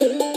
Yeah.